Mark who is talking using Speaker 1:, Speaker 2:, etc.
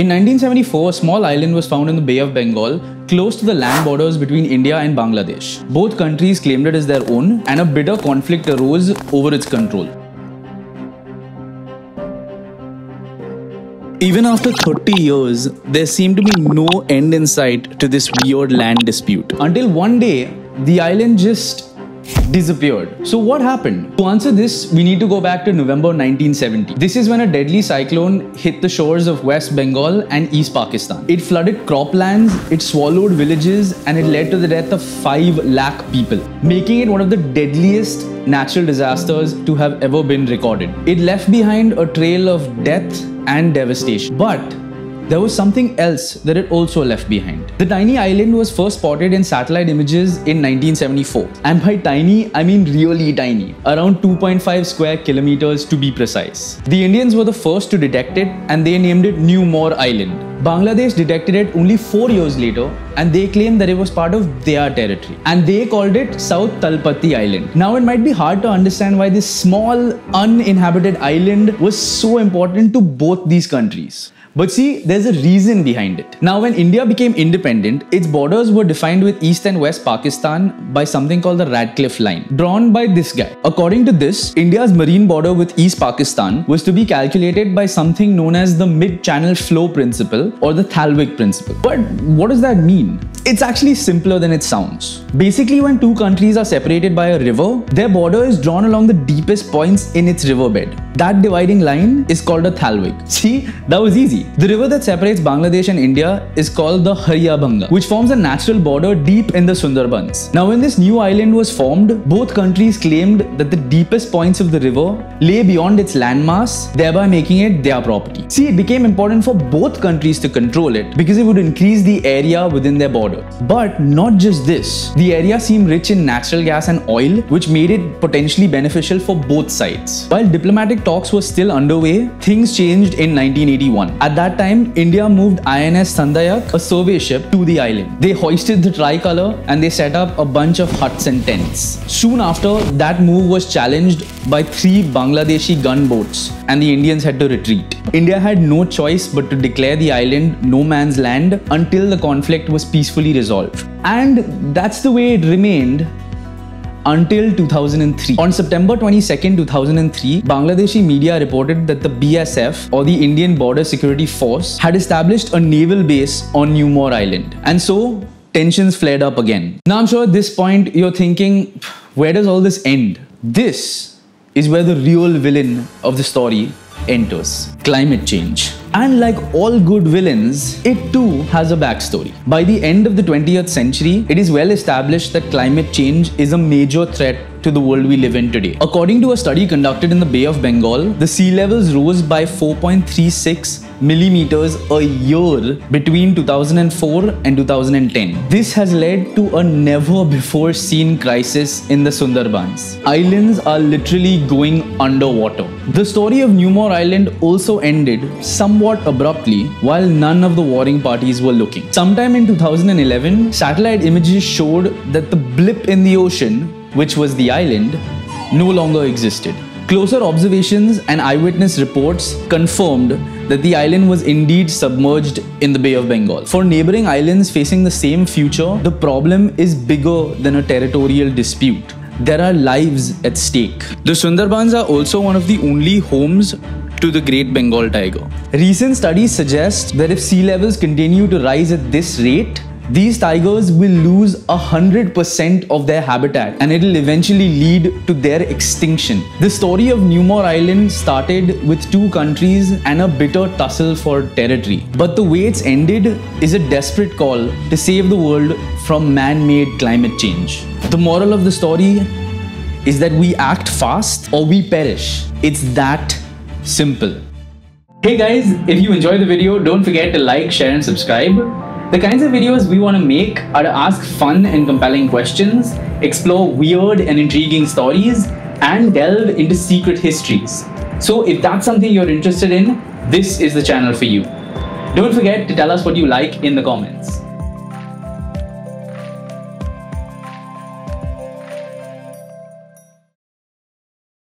Speaker 1: In 1974, a small island was found in the Bay of Bengal, close to the land borders between India and Bangladesh. Both countries claimed it as their own, and a bitter conflict arose over its control. Even after 30 years, there seemed to be no end in sight to this weird land dispute. Until one day, the island just disappeared. So what happened? To answer this, we need to go back to November 1970. This is when a deadly cyclone hit the shores of West Bengal and East Pakistan. It flooded croplands, it swallowed villages, and it led to the death of 5 lakh people, making it one of the deadliest natural disasters to have ever been recorded. It left behind a trail of death and devastation. But there was something else that it also left behind. The tiny island was first spotted in satellite images in 1974. And by tiny, I mean really tiny, around 2.5 square kilometers to be precise. The Indians were the first to detect it and they named it New Moore Island. Bangladesh detected it only four years later and they claimed that it was part of their territory. And they called it South Talpatti Island. Now it might be hard to understand why this small uninhabited island was so important to both these countries. But see, there's a reason behind it. Now, when India became independent, its borders were defined with East and West Pakistan by something called the Radcliffe Line, drawn by this guy. According to this, India's marine border with East Pakistan was to be calculated by something known as the mid-channel flow principle or the Thalweg principle. But what does that mean? It's actually simpler than it sounds. Basically, when two countries are separated by a river, their border is drawn along the deepest points in its riverbed. That dividing line is called a thalweg. See, that was easy. The river that separates Bangladesh and India is called the Hariabhanga, which forms a natural border deep in the Sundarbans. Now, when this new island was formed, both countries claimed that the deepest points of the river lay beyond its landmass, thereby making it their property. See, it became important for both countries to control it because it would increase the area within their border. But not just this, the area seemed rich in natural gas and oil, which made it potentially beneficial for both sides. While diplomatic talks were still underway, things changed in 1981. At that time, India moved INS Sandhayak, a survey ship, to the island. They hoisted the tricolor and they set up a bunch of huts and tents. Soon after, that move was challenged by three Bangladeshi gunboats and the Indians had to retreat. India had no choice but to declare the island no man's land until the conflict was peacefully resolved. And that's the way it remained until 2003. On September 22, 2003, Bangladeshi media reported that the BSF or the Indian Border Security Force had established a naval base on New Moore Island. And so tensions flared up again. Now I'm sure at this point you're thinking, where does all this end? This is where the real villain of the story enters climate change. And like all good villains, it too has a backstory. By the end of the 20th century, it is well established that climate change is a major threat to the world we live in today. According to a study conducted in the Bay of Bengal, the sea levels rose by 4.36 millimeters a year between 2004 and 2010. This has led to a never before seen crisis in the Sundarbans. Islands are literally going underwater. The story of New Moore Island also ended somewhat abruptly while none of the warring parties were looking. Sometime in 2011, satellite images showed that the blip in the ocean which was the island, no longer existed. Closer observations and eyewitness reports confirmed that the island was indeed submerged in the Bay of Bengal. For neighboring islands facing the same future, the problem is bigger than a territorial dispute. There are lives at stake. The Sundarbans are also one of the only homes to the Great Bengal tiger. Recent studies suggest that if sea levels continue to rise at this rate, these tigers will lose 100% of their habitat and it'll eventually lead to their extinction. The story of New Moore Island started with two countries and a bitter tussle for territory. But the way it's ended is a desperate call to save the world from man-made climate change. The moral of the story is that we act fast or we perish. It's that simple. Hey guys, if you enjoyed the video, don't forget to like, share and subscribe. The kinds of videos we want to make are to ask fun and compelling questions, explore weird and intriguing stories, and delve into secret histories. So if that's something you're interested in, this is the channel for you. Don't forget to tell us what you like in the comments.